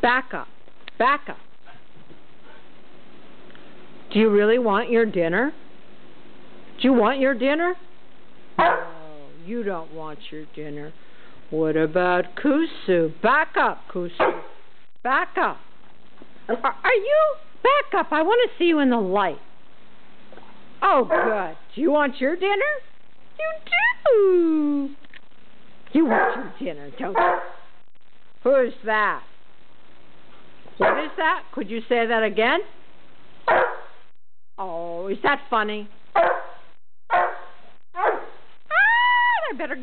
Back up. Back up. Do you really want your dinner? Do you want your dinner? Oh, you don't want your dinner. What about Kusu? Back up, Kusu. Back up. Are, are you? Back up. I want to see you in the light. Oh, good. Do you want your dinner? You do. You want your dinner, don't you? Who's that? What is that? Could you say that again? Oh, is that funny? Ah, I better